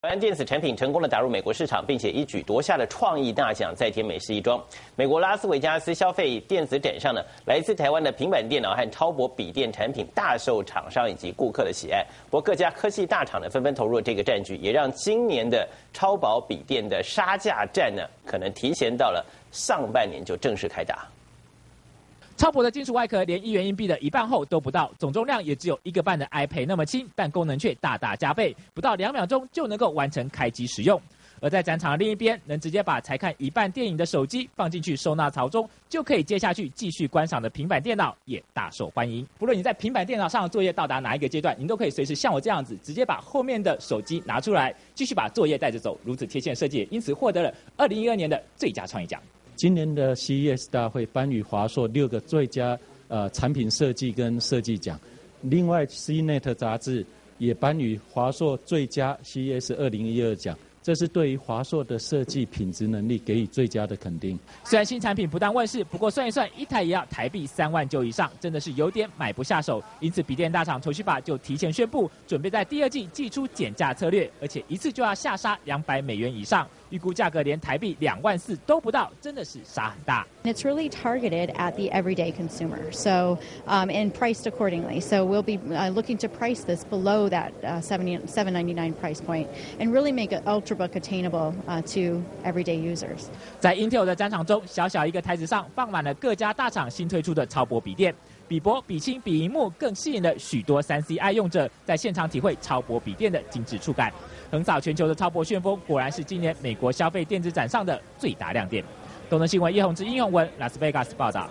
台湾电子产品成功的打入美国市场，并且一举夺下了创意大奖，再添美事一桩。美国拉斯维加斯消费电子展上呢，来自台湾的平板电脑和超薄笔电产品大受厂商以及顾客的喜爱。不过各家科技大厂呢纷纷投入这个战局，也让今年的超薄笔电的杀价战呢，可能提前到了上半年就正式开打。超薄的金属外壳，连一元硬币的一半厚都不到，总重量也只有一个半的 iPad 那么轻，但功能却大大加倍，不到两秒钟就能够完成开机使用。而在展场的另一边，能直接把才看一半电影的手机放进去收纳槽中，就可以接下去继续观赏的平板电脑也大受欢迎。不论你在平板电脑上的作业到达哪一个阶段，您都可以随时像我这样子，直接把后面的手机拿出来，继续把作业带着走。如此贴线设计，因此获得了二零一二年的最佳创意奖。今年的 CES 大会颁予华硕六个最佳呃产品设计跟设计奖，另外 CNET 杂志也颁予华硕最佳 CES 二零一二奖。这是对于华硕的设计品质能力给予最佳的肯定。虽然新产品不但问世，不过算一算，一台也要台币三万九以上，真的是有点买不下手。因此，笔电大厂头绪吧就提前宣布，准备在第二季祭出减价策略，而且一次就要下杀两百美元以上，预估价格连台币两万四都不到，真的是杀很大。It's really targeted at the everyday consumer, so um, and priced accordingly. So we'll be uh, looking to price this below that uh, 70, 799 price point and really make it ultra book attainable uh, to everyday users. 在 Intel 的展场中，小小一个台子上放满了各家大厂新推出的超薄笔电， 比薄、比轻、比荧幕，更吸引了许多三 C 爱用者在现场体会超薄笔电的精致触感。横扫全球的超薄旋风，果然是今年美国消费电子展上的最大亮点。东森新闻叶宏志、殷永文，拉斯维加斯报道。